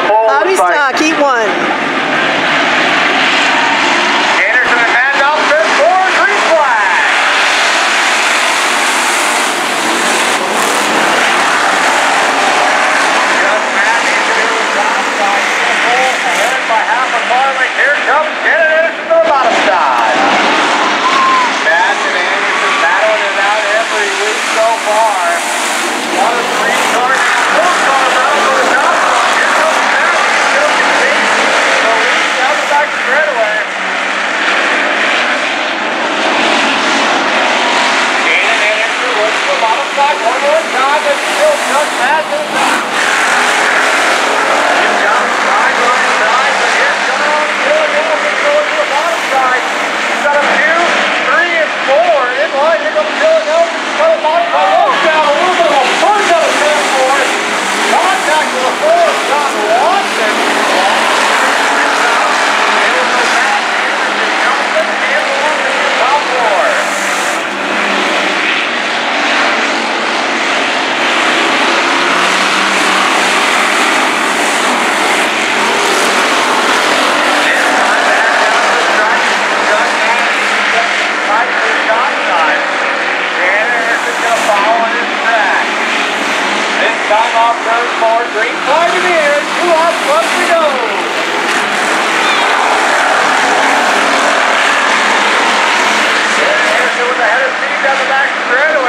Hobby Stock, heat one. One more shot, still just passes. Time off turn four, green flag in the air, two off, plus we go. In the air, two the header down the back straight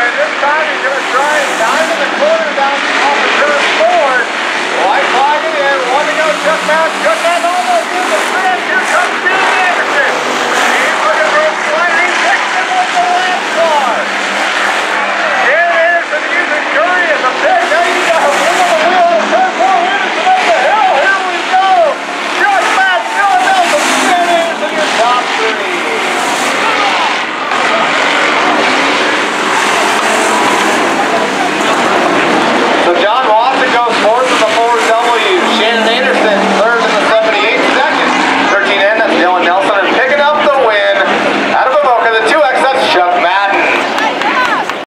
John Wall